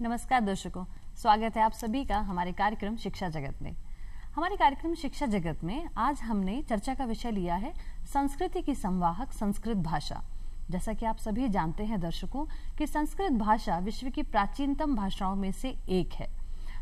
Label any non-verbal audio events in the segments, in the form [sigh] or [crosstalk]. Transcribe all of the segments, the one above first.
नमस्कार दर्शकों, स्वागत है आप सभी का हमारे कार्यक्रम शिक्षा जगत में। हमारे कार्यक्रम शिक्षा जगत में आज हमने चर्चा का विषय लिया है संस्कृति की संवाहक संस्कृत भाषा। जैसा कि आप सभी जानते हैं दर्शकों, कि संस्कृत भाषा विश्व की प्राचीनतम भाषाओं में से एक है।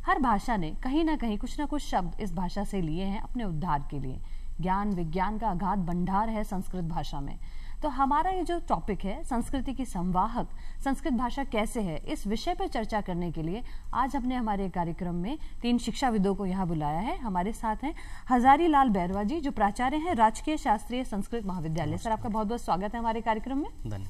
हर भाषा ने कहीं ना कहीं कुछ ना कुछ शब्द इस भाषा से लिए हैं अपने उद्धार के लिए। ज्ञान विज्ञान का अगाध भंडार है संस्कृत भाषा में। तो हमारा ये जो टॉपिक है संस्कृति की संवाहक संस्कृत भाषा कैसे है इस विषय पर चर्चा करने के लिए आज हमने हमारे कार्यक्रम में तीन शिक्षाविदों को यहाँ बुलाया है। हमारे साथ हैं हजारी लाल बैरवा जी जो प्राचार्य हैं राजकीय शास्त्रीय संस्कृत महाविद्यालय। सर आपका बहुत बहुत स्वागत है हमारे कार्यक्रम में।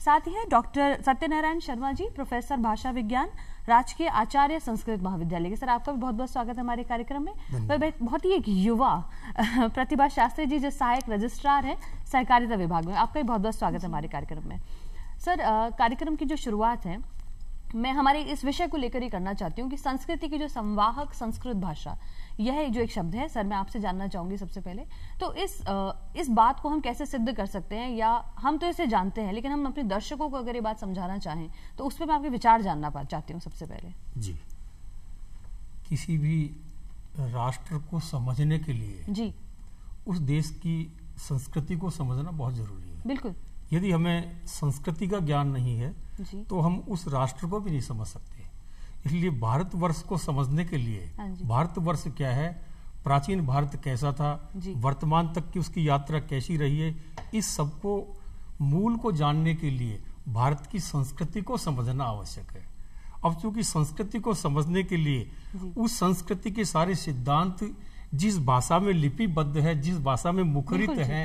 साथ ही है डॉक्टर सत्यनारायण शर्मा जी प्रोफेसर भाषा विज्ञान राजकीय आचार्य संस्कृत महाविद्यालय के सर आपका भी बहुत बहुत स्वागत है हमारे कार्यक्रम में। पर बहुत ही एक युवा [laughs] प्रतिभा शास्त्री जी जो सहायक रजिस्ट्रार है सहकारिता विभाग में आपका भी बहुत बहुत स्वागत है हमारे कार्यक्रम में। सर कार्यक्रम की जो शुरुआत है मैं हमारे इस विषय को लेकर ही करना चाहती हूँ कि संस्कृति की जो संवाहक संस्कृत भाषा यह जो एक शब्द है सर मैं आपसे जानना चाहूँगी सबसे पहले। तो इस इस बात को हम कैसे सिद्ध कर सकते हैं या हम तो इसे जानते हैं लेकिन हम अपने दर्शकों को अगर ये बात समझाना चाहें तो उस पर मैं आपके विचार जानना चाहती हूँ सबसे पहले। जी। किसी भी राष्ट्र को समझने के लिए जी। उस देश की संस्कृति को समझना बहुत ज़रूरी है। बिल्कुल। यदि हमें संस्कृति का ज्ञान नहीं है तो हम उस राष्ट्र को भी नहीं समझ सकते। इसलिए भारतवर्ष को समझने के लिए हाँ भारतवर्ष क्या है? प्राचीन भारत कैसा था? वर्तमान तक की उसकी यात्रा कैसी रही है? इस सबको मूल को जानने के लिए भारत की संस्कृति को समझना आवश्यक है। अब चूँकि संस्कृति को समझने के लिए उस संस्कृति के सारे सिद्धांत जिस भाषा में लिपिबद्ध है जिस भाषा में मुखरित है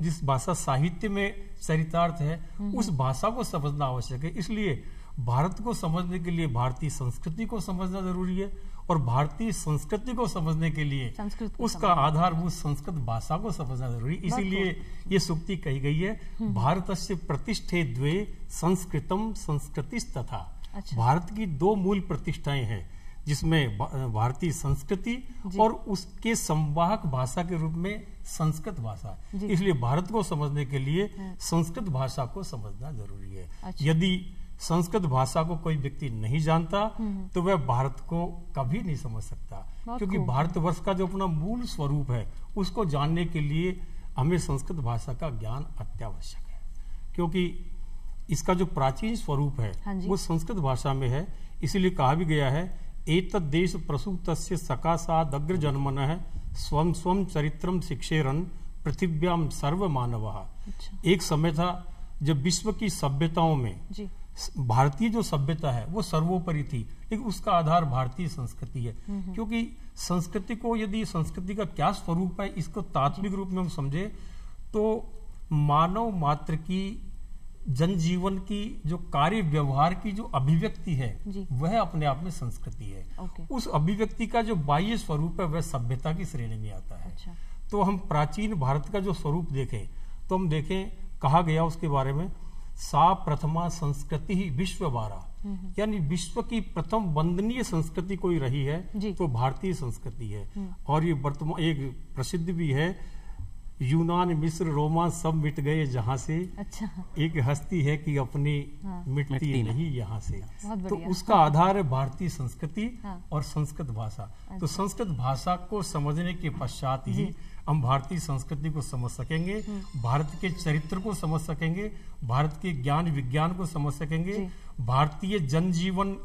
जिस भाषा साहित्य में चरितार्थ है हम्म, उस हम्म। भाषा को समझना आवश्यक है इसलिए भारत को समझने के लिए भारतीय संस्कृति को समझना ज़रूरी है और भारतीय संस्कृति को समझने के लिए उसका आधारभूत संस्कृत भाषा को समझना ज़रूरी इसीलिए ये सुक्ति कही गई है हम्म। भारत से प्रतिष्ठे द्वे संस्कृतम संस्कृति तथा अच्छा। भारत की दो मूल प्रतिष्ठाएँ हैं जिसमें भारतीय संस्कृति और उसके संवाहक भाषा के रूप में संस्कृत भाषा। इसलिए भारत को समझने के लिए हाँ। संस्कृत भाषा को समझना ज़रूरी है। अच्छा। यदि संस्कृत भाषा को कोई व्यक्ति नहीं जानता हम्म। तो वह भारत को कभी नहीं समझ सकता। क्योंकि भारतवर्ष का जो अपना मूल स्वरूप है उसको जानने के लिए हमें संस्कृत भाषा का ज्ञान अत्यावश्यक है। क्योंकि इसका जो प्राचीन स्वरूप है हाँ वो संस्कृत भाषा में है। इसीलिए कहा भी गया है एक देश प्रसूत सकाशादग्र जन्मन है स्वम स्वम चरित्रम शिक्षेरन पृथिव्याम सर्व मानव अच्छा। एक समय था जब विश्व की सभ्यताओं में भारतीय जो सभ्यता है वो सर्वोपरि थी। लेकिन उसका आधार भारतीय संस्कृति है। क्योंकि संस्कृति को यदि संस्कृति का क्या स्वरूप है इसको तात्विक रूप में हम समझे तो मानव मात्र की जनजीवन की जो कार्य व्यवहार की जो अभिव्यक्ति है वह अपने आप में संस्कृति है। उस अभिव्यक्ति का जो बाह्य स्वरूप है वह सभ्यता की श्रेणी में आता है। अच्छा। तो हम प्राचीन भारत का जो स्वरूप देखें तो हम देखें कहा गया उसके बारे में सा प्रथमा संस्कृति ही विश्व बारा। यानी विश्व की प्रथम वंदनीय संस्कृति कोई रही है तो भारतीय संस्कृति है। हम्म। और ये वर्तमान एक प्रसिद्ध भी है यूनान मिस्र रोमा सब मिट गए जहाँ से अच्छा एक हस्ती है कि अपनी हाँ। मिटती मिटती नहीं यहाँ से तो उसका आधार है भारतीय संस्कृति हाँ। और संस्कृत भाषा अच्छा। तो अच्छा। संस्कृत भाषा को समझने के पश्चात ही हम भारतीय संस्कृति को समझ सकेंगे हम्म। भारत के चरित्र को समझ सकेंगे भारत के ज्ञान विज्ञान को समझ सकेंगे भारतीय जनजीवन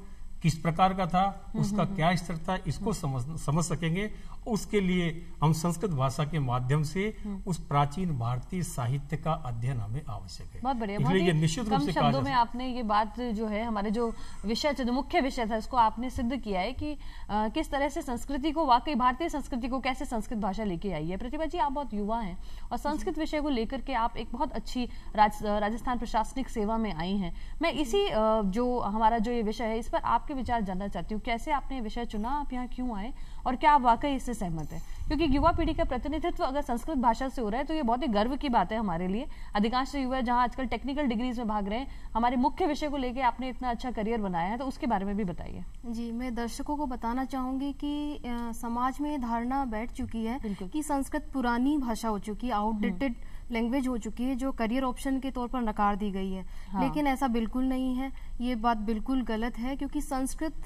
किस प्रकार का था हम्म, उसका हम्म, क्या स्तर था इसको समझ समझ सकेंगे उसके लिए हम संस्कृत भाषा के माध्यम से उस प्राचीन भारतीय साहित्य का अध्ययन हमें आवश्यक है। बहुत बढ़िया ये निश्चित रूप से शब्दों में आपने ये बात जो है हमारे जो विषय जो मुख्य विषय था इसको आपने सिद्ध किया है कि आ, किस तरह से संस्कृति को वाकई भारतीय संस्कृति को कैसे संस्कृत भाषा लेके आई है। प्रतिभा जी आप बहुत युवा हैं और संस्कृत विषय को लेकर के आप एक बहुत अच्छी राजस्थान प्रशासनिक सेवा में आई हैं। मैं इसी जो हमारा जो ये विषय है इस पर आपके विचार जानना चाहती हूँ। कैसे आपने विषय चुना? आप यहाँ क्यों आए? और क्या आप वाकई इससे सहमत है? क्योंकि युवा पीढ़ी का प्रतिनिधित्व अगर संस्कृत भाषा से हो रहा है तो ये बहुत ही गर्व की बात है हमारे लिए। अधिकांश युवा जहाँ आजकल टेक्निकल डिग्रीज में भाग रहे हैं। हमारे मुख्य विषय को लेकर आपने इतना अच्छा करियर बनाया है तो उसके बारे में भी बताइए। जी मैं दर्शकों को बताना चाहूँगी कि समाज में धारणा बैठ चुकी है कि संस्कृत पुरानी भाषा हो चुकी है आउटडेटेड लैंग्वेज हो चुकी है जो करियर ऑप्शन के तौर पर नकार दी गई है। हाँ। लेकिन ऐसा बिल्कुल नहीं है। ये बात बिल्कुल गलत है क्योंकि संस्कृत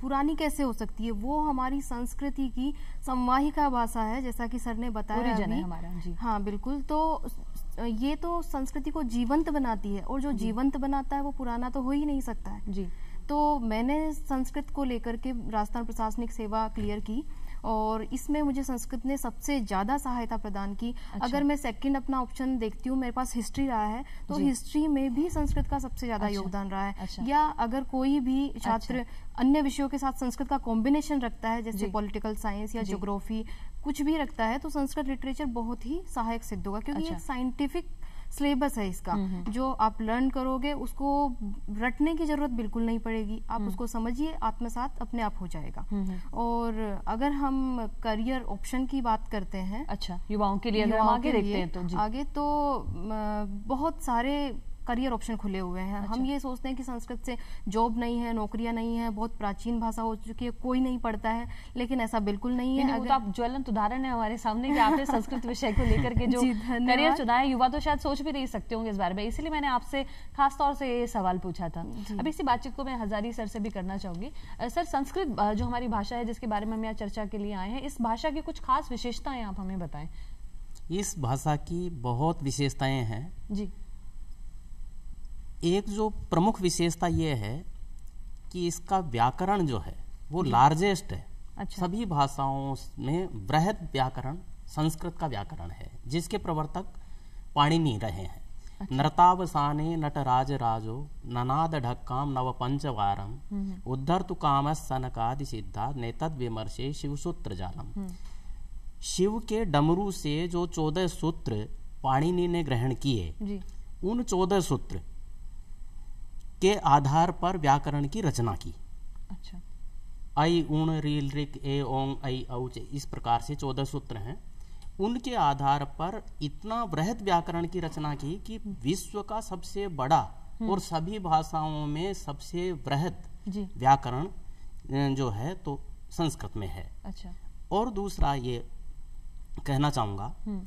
पुरानी कैसे हो सकती है? वो हमारी संस्कृति की संवाहिका भाषा है जैसा कि सर ने बताया अभी। हमारा, जी। हाँ बिल्कुल। तो ये तो संस्कृति को जीवंत बनाती है और जो। जीवंत बनाता है वो पुराना तो हो ही नहीं सकता है। जी। तो मैंने संस्कृत को लेकर के राजस्थान प्रशासनिक सेवा क्लियर की। और इसमें मुझे संस्कृत ने सबसे ज़्यादा सहायता प्रदान की अच्छा। अगर मैं सेकंड अपना ऑप्शन देखती हूँ मेरे पास हिस्ट्री रहा है तो हिस्ट्री में भी संस्कृत का सबसे ज़्यादा अच्छा। योगदान रहा है अच्छा। या अगर कोई भी छात्र अन्य विषयों के साथ संस्कृत का कॉम्बिनेशन रखता है जैसे पॉलिटिकल साइंस या जी। ज्योग्राफी कुछ भी रखता है तो संस्कृत लिटरेचर बहुत ही सहायक सिद्ध होगा क्योंकि अच्छा। एक साइंटिफिक सिलेबस है इसका। हम्म, हम्म। जो आप लर्न करोगे उसको रटने की ज़रूरत बिल्कुल नहीं पड़ेगी। आप उसको समझिए आत्मसात अपने आप हो जाएगा। हम्म, हम्म। और अगर हम करियर ऑप्शन की बात करते हैं अच्छा युवाओं के लिए अगर आगे देखते हैं तो आगे तो बहुत सारे करियर ऑप्शन खुले हुए हैं। अच्छा। हम। ये सोचते हैं कि संस्कृत से जॉब नहीं है नौकरियाँ नहीं है बहुत प्राचीन भाषा हो चुकी है कोई नहीं पढ़ता है लेकिन ऐसा बिल्कुल नहीं है। वो तो आप ज्वलंत उदाहरण है हमारे सामने कि आपने [laughs] संस्कृत विषय को लेकर के जो करियर चुना है युवा तो शायद सोच भी नहीं सकते होंगे इस बारे में इसलिए मैंने आपसे खास तौर से ये सवाल पूछा था। अब इसी बातचीत को मैं हजारी सर से भी करना चाहूँगी। सर संस्कृत जो हमारी भाषा है जिसके बारे में हम यहाँ चर्चा के लिए आए हैं इस भाषा की कुछ खास विशेषताएँ आप हमें बताएँ। इस भाषा की बहुत विशेषताएँ हैं। जी। एक जो प्रमुख विशेषता ये है कि इसका व्याकरण जो है वो लार्जेस्ट है। अच्छा। सभी भाषाओं में बृहद व्याकरण संस्कृत का व्याकरण है जिसके प्रवर्तक पाणिनि रहे हैं। अच्छा। नरतावसाने नटराज राजो ननाद ढक्काम नव पंचवारम उद्धर्तु काम सनकादि सिद्धा नेतद विमर्शे शिव सूत्र जालम। शिव के डमरू से जो चौदह सूत्र पाणिनि ने ग्रहण किए उन चौदह सूत्र के आधार पर व्याकरण की रचना की। अच्छा। आई उण रील रिक ए ओंग ऐ औच इस प्रकार से चौदह सूत्र हैं। उनके आधार पर इतना वृहद व्याकरण की रचना की कि विश्व का सबसे बड़ा और सभी भाषाओं में सबसे वृहद व्याकरण जो है तो संस्कृत में है। अच्छा। और दूसरा ये कहना चाहूँगा हम्म।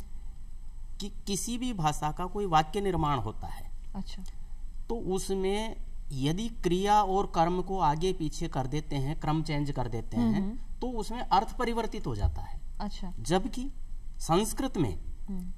कि किसी भी भाषा का कोई वाक्य निर्माण होता है। अच्छा। तो उसमें यदि क्रिया और कर्म को आगे पीछे कर देते हैं क्रम चेंज कर देते हैं तो उसमें अर्थ परिवर्तित हो जाता है। अच्छा। जबकि संस्कृत में हम्म।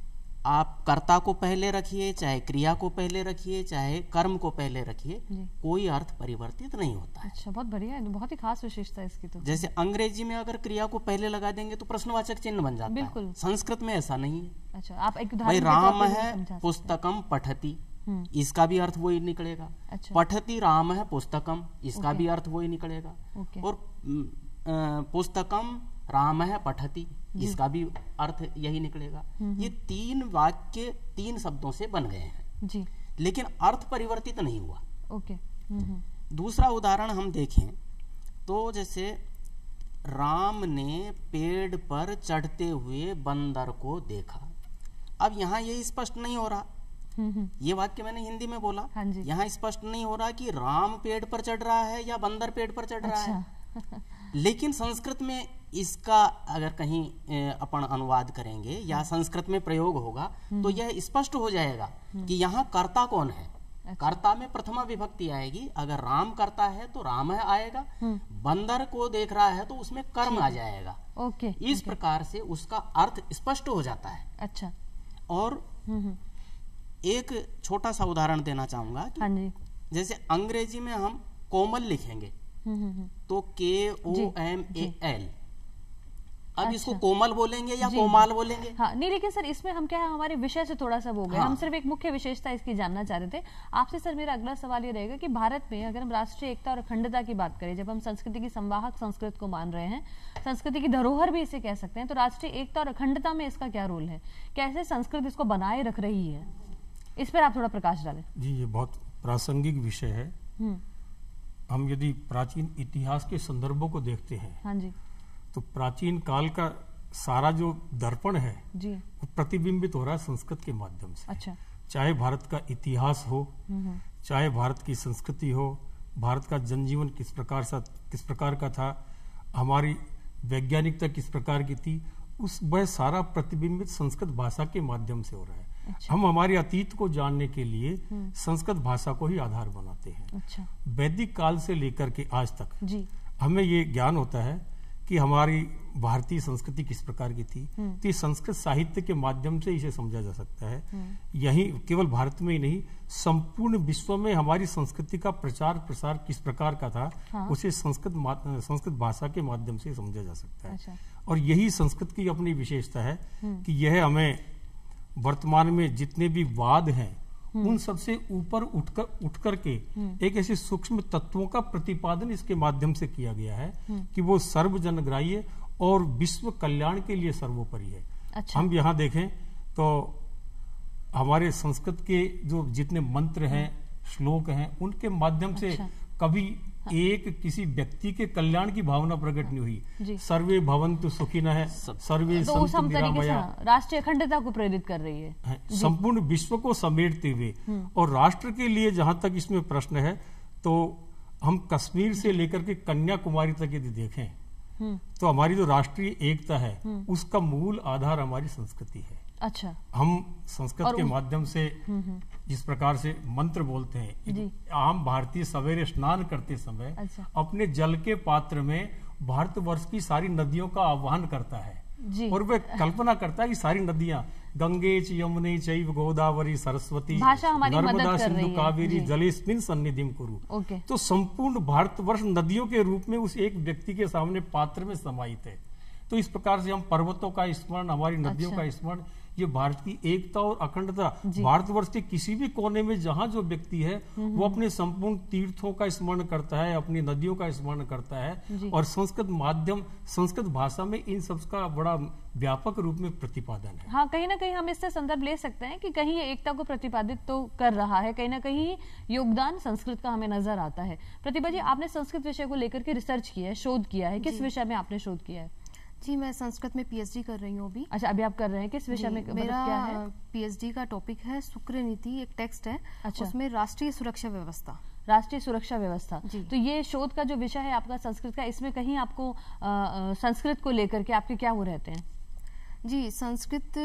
आप कर्ता को पहले रखिए चाहे क्रिया को पहले रखिए चाहे कर्म को पहले रखिए कोई अर्थ परिवर्तित नहीं होता है। अच्छा बहुत बढ़िया है बहुत ही खास विशेषता है इसकी तो। जैसे अंग्रेज़ी में अगर क्रिया को पहले लगा देंगे तो प्रश्नवाचक चिन्ह बन जाता बिल्कुल। है संस्कृत में ऐसा नहीं है। अच्छा आप एक भाई राम है। पुस्तकम पठती। हम्म। इसका भी अर्थ वही निकलेगा। अच्छा। पठती राम है पुस्तकम इसका भी अर्थ वही निकलेगा। और पुस्तकम राम है पठती इसका भी अर्थ यही निकलेगा। ये तीन वाक्य तीन शब्दों से बन गए हैं। जी। लेकिन अर्थ परिवर्तित नहीं हुआ। ओके। हम्म हम्म। दूसरा उदाहरण हम देखें तो जैसे राम ने पेड़ पर चढ़ते हुए बंदर को देखा। अब यहाँ ये स्पष्ट नहीं हो रहा। हम्म हम्म ये वाक्य मैंने हिंदी में बोला हाँ जी। यहाँ स्पष्ट नहीं हो रहा कि राम पेड़ पर चढ़ रहा है या बंदर पेड़ पर चढ़ रहा है अच्छा लेकिन संस्कृत में इसका अगर कहीं अपन अनुवाद करेंगे हाँ। या संस्कृत में प्रयोग होगा हम्म। तो यह स्पष्ट हो जाएगा कि यहाँ कर्ता कौन है अच्छा। कर्ता में प्रथमा विभक्ति आएगी अगर राम करता है तो राम है आएगा हम्म। बंदर को देख रहा है तो उसमें कर्म आ जाएगा ओके इस ओके। प्रकार से उसका अर्थ स्पष्ट हो जाता है अच्छा और हम्म हम्म एक छोटा सा उदाहरण देना चाहूँगा कि हाँ जी। जैसे अंग्रेज़ी में हम कोमल लिखेंगे। हम्म हम्म हम्म। तो के ओ एम ए एल अब अच्छा। इसको कोमल बोलेंगे या कोमाल बोलेंगे? हाँ नहीं लेकिन सर इसमें हम क्या है हमारे विषय से थोड़ा सा हो गए हाँ। हम सिर्फ़ एक मुख्य विशेषता इसकी जानना चाह रहे थे। आपसे सर मेरा अगला सवाल ये रहेगा कि भारत में अगर हम राष्ट्रीय एकता और अखंडता की बात करें जब हम संस्कृति की संवाहक संस्कृत को मान रहे हैं संस्कृति की धरोहर भी इसे कह सकते हैं तो राष्ट्रीय एकता और अखंडता में इसका क्या रोल है? कैसे संस्कृत इसको बनाए रख रही है? इस पर आप थोड़ा प्रकाश डालें। जी ये बहुत प्रासंगिक विषय है। हम्म। हम यदि प्राचीन इतिहास के संदर्भों को देखते हैं हाँ जी। तो प्राचीन काल का सारा जो दर्पण है जी। वो प्रतिबिंबित हो रहा है संस्कृत के माध्यम से। अच्छा। चाहे भारत का इतिहास हो हम्म हम्म। चाहे भारत की संस्कृति हो भारत का जनजीवन किस प्रकार सा किस प्रकार का था हमारी वैज्ञानिकता किस प्रकार की थी उस वह सारा प्रतिबिंबित संस्कृत भाषा के माध्यम से हो रहा है। अच्छा। हम हमारे अतीत को जानने के लिए संस्कृत भाषा को ही आधार बनाते हैं। अच्छा। वैदिक काल से लेकर के आज तक जी। हमें ये ज्ञान होता है कि हमारी भारतीय संस्कृति किस प्रकार की थी। तो ये संस्कृत साहित्य के माध्यम से इसे समझा जा सकता है। यही केवल भारत में ही नहीं संपूर्ण विश्व में हमारी संस्कृति का प्रचार प्रसार किस प्रकार का था हाँ। उसे संस्कृत संस्कृत भाषा के माध्यम से समझा जा सकता है। अच्छा। और यही संस्कृत की अपनी विशेषता है कि यह हमें वर्तमान में जितने भी वाद हैं उन सबसे ऊपर उठकर उठ कर के एक ऐसे सूक्ष्म तत्वों का प्रतिपादन इसके माध्यम से किया गया है कि वो सर्वजनग्राह्य और विश्व कल्याण के लिए सर्वोपरि है। अच्छा। हम यहाँ देखें तो हमारे संस्कृत के जो जितने मंत्र हैं श्लोक हैं उनके माध्यम से अच्छा। कभी एक किसी व्यक्ति के कल्याण की भावना प्रकट नहीं हुई। सर्वे भवंतु सुखिन है सर्वे तो उस संतु हम तरीके से निरामया। हाँ, राष्ट्रीय अखंडता को प्रेरित कर रही है। है, संपूर्ण विश्व को समेटते हुए। और राष्ट्र के लिए जहाँ तक इसमें प्रश्न है तो हम कश्मीर से लेकर के कन्याकुमारी तक यदि देखें हम्म, तो हमारी जो राष्ट्रीय एकता है उसका मूल आधार हमारी संस्कृति है। अच्छा। हम संस्कृत के माध्यम से जिस प्रकार से मंत्र बोलते हैं आम भारतीय सवेरे स्नान करते समय अच्छा। अपने जल के पात्र में भारतवर्ष की सारी नदियों का आह्वान करता है। और वह कल्पना करता है कि सारी नदियाँ गंगे च यमुने चैव गोदावरी सरस्वती नर्मदा सिंधु कावेरी। जलेस्मिन सन्निधिम कुरु। तो संपूर्ण भारतवर्ष नदियों के रूप में उस एक व्यक्ति के सामने पात्र में समाहित है। तो इस प्रकार से हम पर्वतों का स्मरण हमारी नदियों अच्छा। का स्मरण ये भारत की एकता और अखंडता। भारतवर्ष के किसी भी कोने में जहाँ जो व्यक्ति है वो अपने संपूर्ण तीर्थों का स्मरण करता है अपनी नदियों का स्मरण करता है और संस्कृत माध्यम संस्कृत भाषा में इन सब का बड़ा व्यापक रूप में प्रतिपादन है। हाँ कहीं ना कहीं हम इससे संदर्भ ले सकते हैं कि कहीं ये एकता को प्रतिपादित तो कर रहा है कहीं ना कहीं योगदान संस्कृत का हमें नज़र आता है। प्रतिभा जी आपने संस्कृत विषय को लेकर के रिसर्च किया है शोध किया है किस विषय में आपने शोध किया है? जी मैं संस्कृत में पीएचडी कर रही हूँ अभी। अच्छा अभी आप कर रहे हैं? किस विषय में मतलब मेरा क्या है? पीएचडी का टॉपिक है शुक्र नीति एक टेक्स्ट है। अच्छा। उसमें राष्ट्रीय सुरक्षा व्यवस्था। राष्ट्रीय सुरक्षा व्यवस्था। जी। तो ये शोध का जो विषय है आपका संस्कृत का इसमें कहीं आपको अ, संस्कृत को लेकर के आपके क्या वो रहते हैं? जी संस्कृत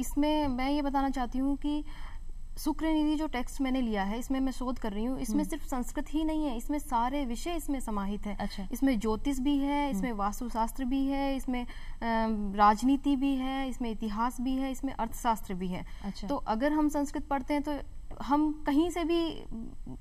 इसमें मैं ये बताना चाहती हूँ कि शुक्र निधि जो टेक्स्ट मैंने लिया है इसमें मैं शोध कर रही हूँ इसमें सिर्फ़ संस्कृत ही नहीं है इसमें सारे विषय इसमें समाहित है अच्छा। इसमें ज्योतिष भी है इसमें वास्तुशास्त्र भी है इसमें राजनीति भी है इसमें इतिहास भी है इसमें अर्थशास्त्र भी है अच्छा। तो अगर हम संस्कृत पढ़ते हैं तो हम कहीं से भी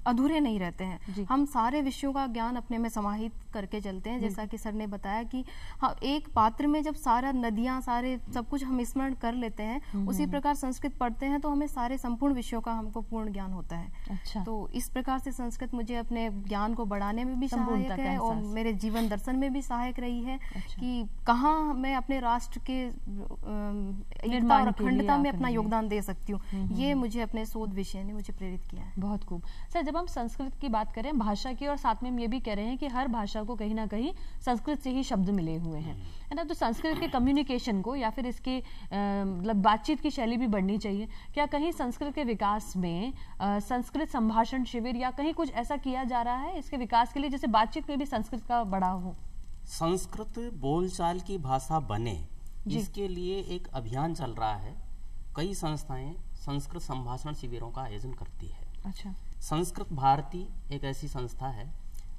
अधूरे नहीं रहते हैं। हम सारे विषयों का ज्ञान अपने में समाहित करके चलते हैं। जैसा कि सर ने बताया कि हाँ एक पात्र में जब सारा नदियाँ सारे सब कुछ हम स्मरण कर लेते हैं उसी प्रकार संस्कृत पढ़ते हैं तो हमें सारे संपूर्ण विषयों का हमको पूर्ण ज्ञान होता है। अच्छा। तो इस प्रकार से संस्कृत मुझे अपने ज्ञान को बढ़ाने में भी सहायक है और मेरे जीवन दर्शन में भी सहायक रही है अच्छा। कि कहाँ मैं अपने राष्ट्र के अखंडता में अपना योगदान दे सकती हूँ। ये मुझे अपने शोध विषय ने मुझे प्रेरित किया है। बहुत खूब। सर जब हम संस्कृत की बात करें भाषा की और साथ में हम ये भी कह रहे हैं कि हर भाषा को कहीं ना कहीं संस्कृत से ही शब्द मिले हुए हैं। है ना? तो संस्कृत के कम्युनिकेशन को या फिर इसके मतलब बातचीत की शैली भी बढ़नी चाहिए। क्या कहीं संस्कृत के विकास में संस्कृत संभाषण शिविर या कहीं कुछ ऐसा किया जा रहा है इसके विकास के लिए जैसे बातचीत में भी संस्कृत का बड़ा हो? संस्कृत बोलचाल की भाषा बने। इसके लिए एक अभियान चल रहा है। कई संस्थाएँ संस्कृत संभाषण शिविरों का आयोजन करती है। अच्छा। संस्कृत भारती एक ऐसी संस्था है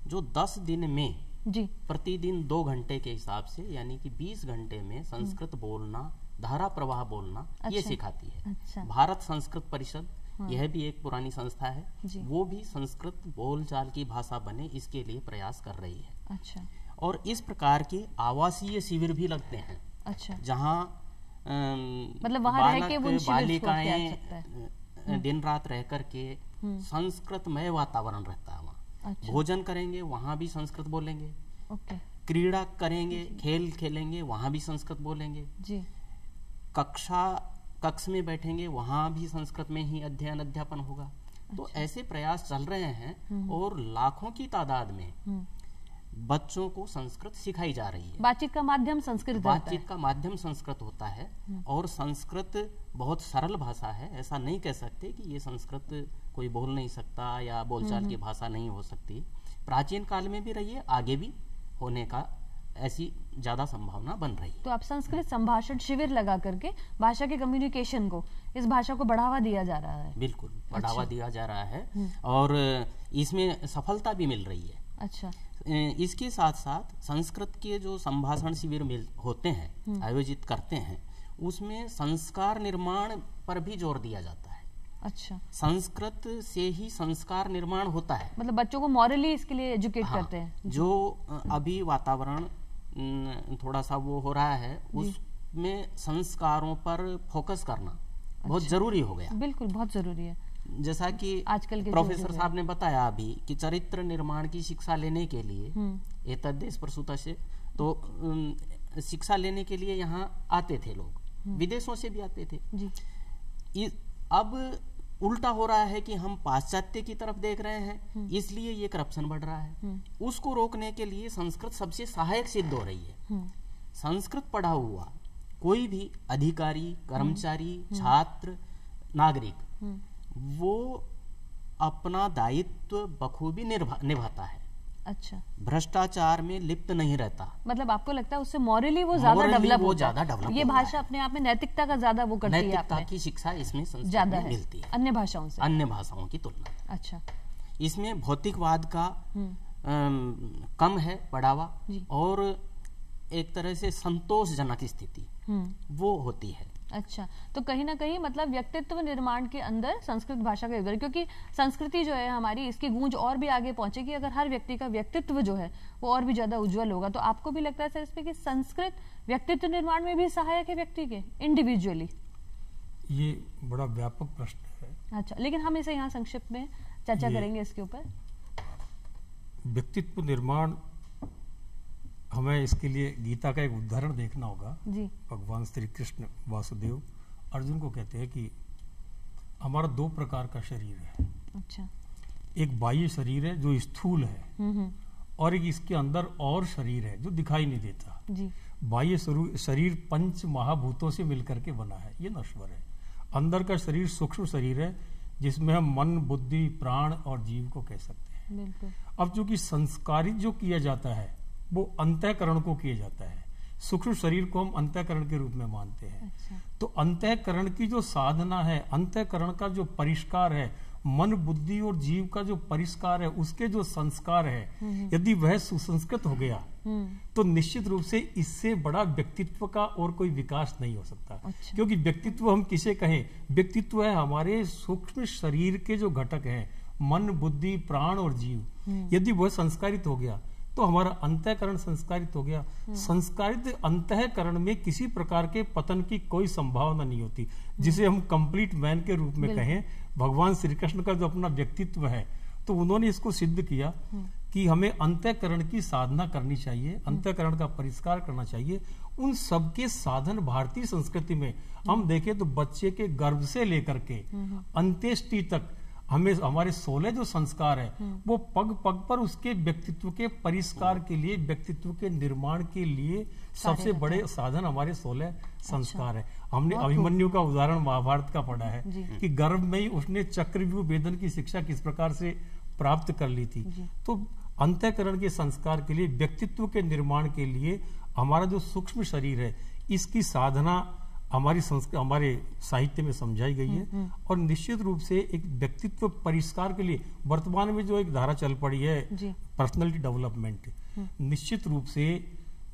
जो 10 दिन में जी। प्रतिदिन दो घंटे के हिसाब से यानी कि 20 घंटे में संस्कृत बोलना धारा प्रवाह बोलना अच्छा, ये। सिखाती है। अच्छा। भारत संस्कृत परिषद हाँ, यह भी एक पुरानी संस्था है। जी। वो भी संस्कृत बोलचाल की भाषा बने इसके लिए प्रयास कर रही है। अच्छा। और इस प्रकार के आवासीय शिविर भी लगते हैं अच्छा। जहाँ मतलब वहाँ रह के वो उन बालिकाएँ है। अ, दिन रात रह करके संस्कृतमय वातावरण रहता है वहाँ। अच्छा। भोजन करेंगे वहाँ भी संस्कृत बोलेंगे। क्रीड़ा करेंगे खेल खेलेंगे वहाँ भी संस्कृत बोलेंगे। जी। कक्षा कक्ष में बैठेंगे वहाँ भी संस्कृत में ही अध्ययन अध्यापन होगा। तो अच्छा। ऐसे प्रयास चल रहे हैं और लाखों की तादाद में हम्म। बच्चों को संस्कृत सिखाई जा रही है। बातचीत का माध्यम संस्कृत बातचीत का माध्यम संस्कृत होता है और संस्कृत बहुत सरल भाषा है। ऐसा नहीं कह सकते कि ये संस्कृत कोई बोल नहीं सकता या बोलचाल की भाषा नहीं हो सकती। प्राचीन काल में भी रही है आगे भी होने का ऐसी ज़्यादा संभावना बन रही है। तो आप संस्कृत संभाषण शिविर लगा करके भाषा के कम्युनिकेशन को इस भाषा को बढ़ावा दिया जा रहा है। बिल्कुल बढ़ावा अच्छा। दिया जा रहा है हम्म। और इसमें सफलता भी मिल रही है। अच्छा। इसके साथ साथ संस्कृत के जो संभाषण शिविर मिल होते हैं हम्म। आयोजित करते हैं उसमें संस्कार निर्माण पर भी ज़ोर दिया जाता है। अच्छा। संस्कृत से ही संस्कार निर्माण होता है। मतलब बच्चों को मॉरली इसके लिए एजुकेट हाँ, करते हैं। जो अभी वातावरण थोड़ा सा वो हो रहा है उसमें संस्कारों पर फोकस करना अच्छा, बहुत। ज़रूरी हो गया। बिल्कुल बहुत ज़रूरी है। जैसा कि आजकल के प्रोफेसर साहब ने बताया अभी कि चरित्र निर्माण की शिक्षा लेने के लिए हम्म। एतद्देश प्रसूत से तो शिक्षा लेने के लिए यहाँ आते थे लोग। हम्म। विदेशों से भी आते थे। जी। अब उल्टा हो रहा है कि हम पाश्चात्य की तरफ़ देख रहे हैं हम्म। इसलिए ये करप्शन बढ़ रहा है। उसको रोकने के लिए संस्कृत सबसे सहायक सिद्ध हो रही है। संस्कृत पढ़ा हुआ कोई भी अधिकारी कर्मचारी। छात्र नागरिक वो अपना दायित्व बखूबी निर्भा- निभाता है। अच्छा। भ्रष्टाचार में लिप्त नहीं रहता। मतलब आपको लगता है उससे मॉरली वो ज़्यादा डेवलप वो ज़्यादा develop ये भाषा अपने आप में नैतिकता का ज़्यादा वो करती है नैतिकता की शिक्षा इसमें ज़्यादा मिलती है। अन्य भाषाओं से? अन्य भाषाओं की तुलना। अच्छा। इसमें भौतिकवाद का हम्म। कम है बढ़ावा। और एक तरह से संतोषजनक स्थिति हम्म। वो होती है। अच्छा तो कहीं ना कहीं मतलब व्यक्तित्व निर्माण के अंदर संस्कृत भाषा का योगदान क्योंकि संस्कृति जो है हमारी इसकी गूंज और भी आगे पहुंचेगी अगर हर व्यक्ति का व्यक्तित्व जो है वो और भी ज़्यादा उज्जवल होगा। तो आपको भी लगता है सर इसमें कि संस्कृत व्यक्तित्व निर्माण में भी सहायक है व्यक्ति के इंडिविजुअली ये बड़ा व्यापक प्रश्न है। अच्छा लेकिन हम इसे यहाँ संक्षिप्त में चर्चा करेंगे इसके ऊपर। व्यक्तित्व निर्माण हमें इसके लिए गीता का एक उदाहरण देखना होगा। जी। भगवान श्री कृष्ण वासुदेव अर्जुन को कहते हैं कि हमारा दो प्रकार का शरीर है। अच्छा। एक बाह्य शरीर है जो स्थूल है हम्म हम्म। और एक इसके अंदर और शरीर है जो दिखाई नहीं देता। जी। बाह्य शरीर पंच महाभूतों से मिलकर के बना है ये नश्वर है। अंदर का शरीर सूक्ष्म शरीर है जिसमें हम मन बुद्धि प्राण और जीव को कह सकते हैं। अब चूँकि संस्कारित जो किया जाता है वो अंतःकरण को किया जाता है। सूक्ष्म शरीर को हम अंतःकरण के रूप में मानते हैं। अच्छा। तो अंतःकरण की जो साधना है अंतःकरण का जो परिष्कार है मन बुद्धि और जीव का जो परिष्कार है उसके जो संस्कार है यदि वह सुसंस्कृत हो गया हम्म। तो निश्चित रूप से इससे बड़ा व्यक्तित्व का और कोई विकास नहीं हो सकता। अच्छा। क्योंकि व्यक्तित्व हम किसे कहें? व्यक्तित्व है हमारे सूक्ष्म शरीर के जो घटक हैं मन बुद्धि प्राण और जीव। यदि वह संस्कारित हो गया तो हमारा अंतःकरण संस्कारित हो गया। संस्कारित अंतःकरण में किसी प्रकार के पतन की कोई संभावना नहीं होती जिसे हम कंप्लीट मैन के रूप में कहें। भगवान श्री कृष्ण का जो अपना व्यक्तित्व है तो उन्होंने इसको सिद्ध किया कि हमें अंतःकरण की साधना करनी चाहिए अंतःकरण का परिष्कार करना चाहिए। उन सबके साधन भारतीय संस्कृति में हम देखें तो बच्चे के गर्भ से लेकर के अंत्येष्टि तक हमें हमारे सोलह जो संस्कार है वो पग पग पर उसके व्यक्तित्व के परिष्कार के लिए व्यक्तित्व के निर्माण के लिए सबसे बड़े साधन हमारे सोलह संस्कार है। हमने अभिमन्यु का उदाहरण महाभारत का पढ़ा है कि गर्भ में ही उसने चक्रव्यूह वेदन की शिक्षा किस प्रकार से प्राप्त कर ली थी। तो अंतःकरण के संस्कार के लिए व्यक्तित्व के निर्माण के लिए हमारा जो सूक्ष्म शरीर है इसकी साधना हमारी संस्कृति हमारे साहित्य में समझाई गई है और निश्चित रूप से एक व्यक्तित्व परिष्कार के लिए वर्तमान में जो एक धारा चल पड़ी है। पर्सनैलिटी डेवलपमेंट निश्चित रूप से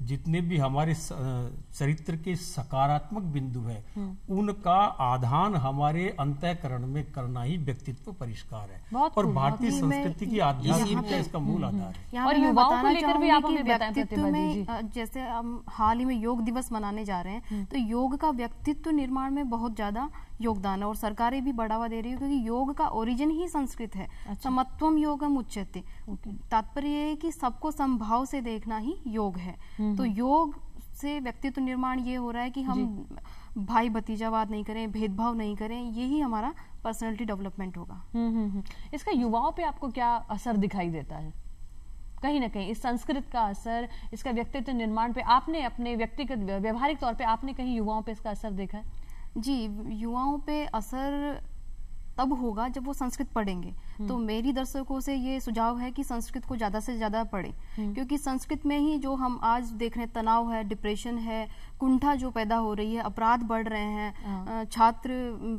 जितने भी हमारे चरित्र के सकारात्मक बिंदु है उनका आधान हमारे अंतःकरण में करना ही व्यक्तित्व परिष्कार है। और भारतीय संस्कृति की यहाँ आध्यात्मिकता इसका मूल आधार है। यहाँ और युवाओं को लेकर भी आप हमें व्यक्तित्व में जैसे हम हाल ही में योग दिवस मनाने जा रहे हैं तो योग का व्यक्तित्व निर्माण में बहुत ज़्यादा योगदान है और सरकारें भी बढ़ावा दे रही है क्योंकि योग का ओरिजिन ही संस्कृत है। अच्छा। समत्वम योगम उच्चते तात्पर्य ये है कि सबको संभाव से देखना ही योग है। तो योग से व्यक्तित्व निर्माण ये हो रहा है कि हम भाई भतीजावाद नहीं करें भेदभाव नहीं करें यही हमारा पर्सनैलिटी डेवलपमेंट होगा। हम्म हम्म हम्म। इसका युवाओं पे आपको क्या असर दिखाई देता है? कहीं ना कहीं इस संस्कृत का असर इसका व्यक्तित्व निर्माण पे आपने अपने व्यक्तिगत व्यवहारिक तौर पे आपने कहीं युवाओं पे इसका असर देखा है? जी युवाओं पे असर तब होगा जब वो संस्कृत पढ़ेंगे। तो मेरी दर्शकों से ये सुझाव है कि संस्कृत को ज़्यादा से ज़्यादा पढ़ें। क्योंकि संस्कृत में ही जो हम आज देख रहे हैं तनाव है डिप्रेशन है कुंठा जो पैदा हो रही है अपराध बढ़ रहे हैं छात्र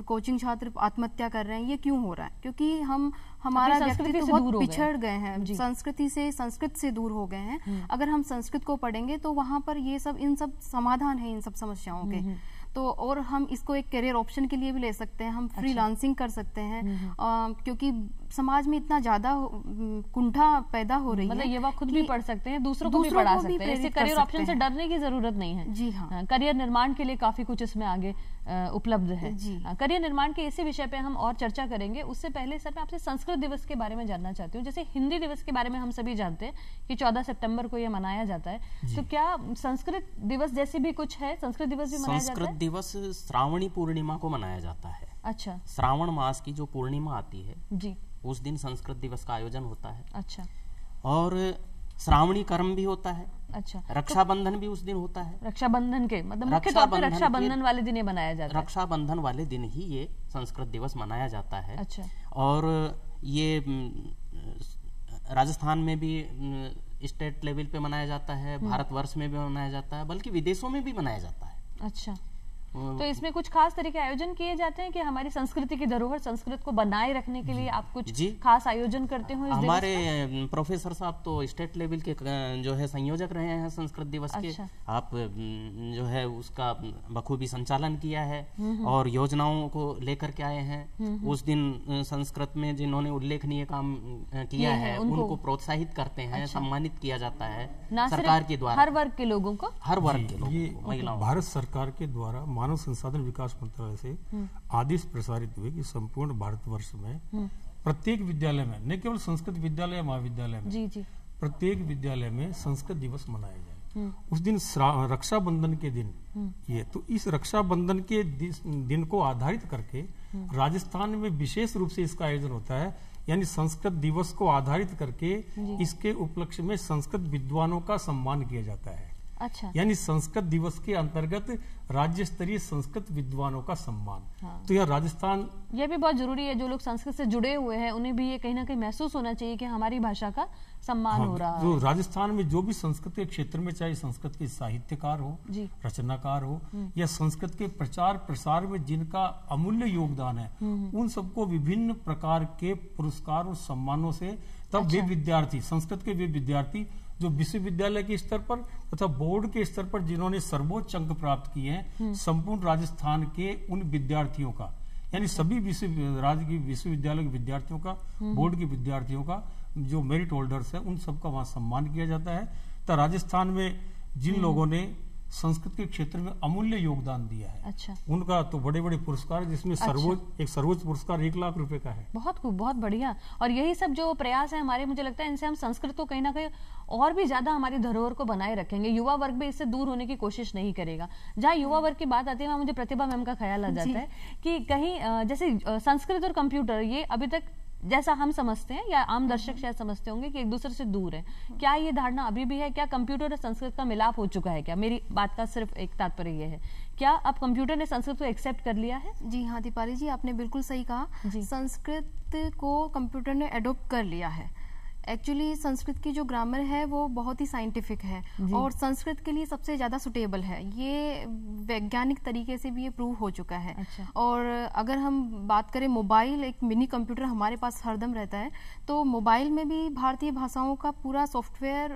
कोचिंग छात्र आत्महत्या कर रहे हैं ये क्यों हो रहा है? क्योंकि हम हमारा व्यक्तित्व बहुत हो। पिछड़ गए हैं। संस्कृति से संस्कृत से दूर हो गए हैं। अगर हम संस्कृत को पढ़ेंगे तो वहाँ पर ये सब इन सब समाधान है इन सब समस्याओं के। तो और हम इसको एक करियर ऑप्शन के लिए भी ले सकते हैं हम फ्री फ्रीलांसिंग कर सकते हैं आ, क्योंकि समाज में इतना ज़्यादा कुंठा पैदा हो रही मतलब है युवा खुद भी पढ़ सकते हैं दूसरों को भी पढ़ा सकते हैं। इससे करियर ऑप्शन से डरने की ज़रूरत नहीं है। जी हाँ। करियर निर्माण के लिए काफ़ी कुछ इसमें आगे उपलब्ध है। जी। हाँ, करियर निर्माण के इसी विषय पे हम और चर्चा करेंगे। उससे पहले सर मैं आपसे संस्कृत दिवस के बारे में जानना चाहती हूँ। जैसे हिंदी दिवस के बारे में हम सभी जानते हैं कि 14 सितंबर को ये मनाया जाता है। तो क्या संस्कृत दिवस जैसे भी कुछ है? संस्कृत दिवस भी मनाया जाता संस्कृत है दिवस श्रावणी पूर्णिमा को मनाया जाता है। अच्छा। श्रावण मास की जो पूर्णिमा आती है जी। उस दिन संस्कृत दिवस का आयोजन होता है। अच्छा। और श्रावणी कर्म भी होता है। अच्छा। रक्षाबंधन तो, भी उस दिन होता है। रक्षाबंधन के मतलब मुख्य तौर पर रक्षाबंधन वाले दिन ये मनाया जाता है। रक्षाबंधन वाले दिन ही ये संस्कृत दिवस मनाया जाता है। अच्छा। और ये राजस्थान में भी स्टेट लेवल पे मनाया जाता है भारतवर्ष में भी मनाया जाता है बल्कि विदेशों में भी मनाया जाता है। अच्छा। तो इसमें कुछ खास तरह के आयोजन किए जाते हैं कि हमारी संस्कृति की धरोहर संस्कृत को बनाए रखने के लिए आप कुछ खास आयोजन करते हो हमारे प्रोफेसर साहब तो स्टेट लेवल के जो है संयोजक रहे हैं संस्कृत दिवस के। अच्छा। आप जो है उसका बखूबी संचालन किया है और योजनाओं को लेकर के आए हैं। उस दिन संस्कृत में जिन्होंने उल्लेखनीय काम किया है उनको- उनको प्रोत्साहित करते हैं सम्मानित किया जाता है सरकार के द्वारा। हर वर्ग के लोगों को? हर वर्ग के लोगों को, महिलाओं भारत सरकार के द्वारा मानव संसाधन विकास मंत्रालय से आदेश प्रसारित हुए कि संपूर्ण भारतवर्ष में प्रत्येक विद्यालय में न केवल संस्कृत विद्यालय महाविद्यालय में जी जी। प्रत्येक विद्यालय में संस्कृत दिवस मनाया जाए। उस दिन रक्षाबंधन के दिन ये तो इस रक्षाबंधन के दिन को आधारित करके राजस्थान में विशेष रूप से इसका आयोजन होता है यानी संस्कृत दिवस को आधारित करके इसके उपलक्ष्य में संस्कृत विद्वानों का सम्मान किया जाता है। अच्छा। यानी संस्कृत दिवस के अंतर्गत राज्य स्तरीय संस्कृत विद्वानों का सम्मान। हाँ। तो यह राजस्थान यह भी बहुत ज़रूरी है जो लोग संस्कृत से जुड़े हुए हैं उन्हें भी ये कहीं ना कहीं महसूस होना चाहिए कि हमारी भाषा का सम्मान हाँ, हो रहा जो है। राजस्थान में जो भी संस्कृत के क्षेत्र में चाहे संस्कृत के साहित्यकार हो रचनाकार हो या संस्कृत के प्रचार प्रसार में जिनका अमूल्य योगदान है उन सबको विभिन्न प्रकार के पुरस्कार और सम्मानों से तब वे विद्यार्थी संस्कृत के वे विद्यार्थी जो विश्वविद्यालय के स्तर पर तथा बोर्ड के स्तर पर जिन्होंने सर्वोच्च अंक प्राप्त किए हैं संपूर्ण राजस्थान के उन विद्यार्थियों का यानी सभी विश्व राज्य की विश्वविद्यालय के विद्यार्थियों का बोर्ड के विद्यार्थियों का जो मेरिट होल्डर्स है उन सबका वहाँ सम्मान किया जाता है। तो राजस्थान में जिन लोगों ने संस्कृत के क्षेत्र में अमूल्य योगदान दिया है। अच्छा। उनका तो बड़े बड़े पुरस्कार हैं, जिसमें सर्वोच्च एक सर्वोच्च पुरस्कार एक लाख रुपए का है। बहुत खूब बहुत बढ़िया। और यही सब जो प्रयास है हमारे मुझे लगता है इनसे हम संस्कृत को कहीं ना कहीं और भी ज़्यादा हमारी धरोहर को बनाए रखेंगे। युवा वर्ग भी इससे दूर होने की कोशिश नहीं करेगा। जहाँ युवा वर्ग की बात आती है वहाँ मुझे प्रतिभा मैम का ख्याल आ जाता है कि कहीं जैसे संस्कृत और कंप्यूटर ये अभी तक जैसा हम समझते हैं या आम दर्शक शायद समझते होंगे कि एक दूसरे से दूर है। क्या ये धारणा अभी भी है? क्या कंप्यूटर और संस्कृत का मिलाप हो चुका है क्या? मेरी बात का सिर्फ़ एक तात्पर्य यह है। क्या अब कंप्यूटर ने संस्कृत को एक्सेप्ट कर लिया है? जी हाँ दीपाली जी आपने बिल्कुल सही कहा। संस्कृत को कंप्यूटर ने एडोप्ट कर लिया है। एक्चुअली संस्कृत की जो ग्रामर है वो बहुत ही साइंटिफिक है और संस्कृत के लिए सबसे ज़्यादा सुटेबल है। ये वैज्ञानिक तरीके से भी ये प्रूव हो चुका है। अच्छा। और अगर हम बात करें मोबाइल एक मिनी कंप्यूटर हमारे पास हरदम रहता है तो मोबाइल में भी भारतीय भाषाओं का पूरा सॉफ्टवेयर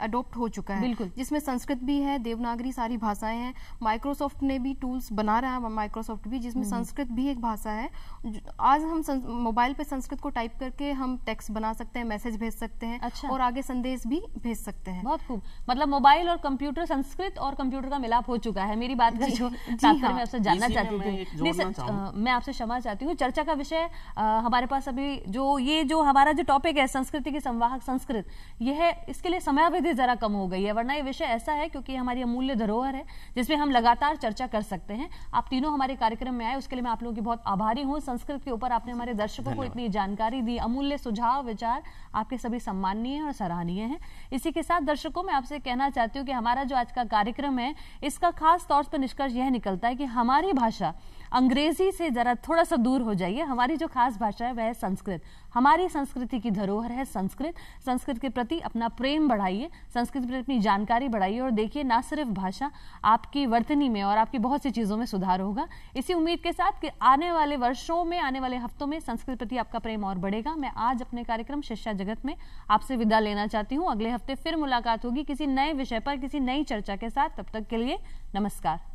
अडोप्ट हो चुका है। बिल्कुल। जिसमें संस्कृत भी है देवनागरी सारी भाषाएँ हैं। माइक्रोसॉफ्ट ने भी टूल्स बना रहा है माइक्रोसॉफ्ट भी जिसमें संस्कृत भी एक भाषा है। आज हम मोबाइल पे संस्कृत को टाइप करके हम टेक्स्ट बना सकते हैं मैसेज भेज सकते हैं अच्छा। और आगे संदेश भी भेज सकते हैं। बहुत खूब। मतलब मोबाइल और कंप्यूटर संस्कृत और कंप्यूटर का मिलाप हो चुका है। मेरी बात का जो तात्पर्य हाँ। मैं आपसे जानना चाहती मैं। अ, मैं आपसे क्षमा चाहती हूँ। चर्चा का विषय हमारे पास अभी जो ये जो हमारा जो टॉपिक है संस्कृति की संवाहक संस्कृत यह इसके लिए समयावधि जरा कम हो गई है। वरना ये विषय ऐसा है क्योंकि हमारी अमूल्य धरोहर है जिसमें हम लगातार चर्चा कर सकते हैं। आप तीनों हमारे कार्यक्रम में आए उसके लिए मैं आप लोगों की बहुत आभारी हूँ। संस्कृत के ऊपर आपने हमारे दर्शकों को इतनी जानकारी दी अमूल्य सुझाव विचार आपके सभी सम्माननीय और सराहनीय हैं। इसी के साथ दर्शकों, मैं आपसे कहना चाहती हूँ कि हमारा जो आज का कार्यक्रम है, इसका खास तौर पर निष्कर्ष यह निकलता है कि हमारी भाषा अंग्रेज़ी से जरा थोड़ा सा दूर हो जाइए। हमारी जो खास भाषा है, वह है संस्कृत। हमारी संस्कृति की धरोहर है संस्कृत। संस्कृत के प्रति अपना प्रेम बढ़ाइए, संस्कृत पर अपनी जानकारी बढ़ाइए और देखिए, ना सिर्फ़ भाषा आपकी वर्तनी में और आपकी बहुत सी चीज़ों में सुधार होगा। इसी उम्मीद के साथ कि आने वाले वर्षों में, आने वाले हफ्तों में संस्कृत प्रति आपका प्रेम और बढ़ेगा। मैं आज अपने कार्यक्रम शिक्षा जगत में आपसे विदा लेना चाहती हूँ। अगले हफ़्ते फिर मुलाकात होगी किसी नए विषय पर, किसी नई चर्चा के साथ। तब तक के लिए नमस्कार।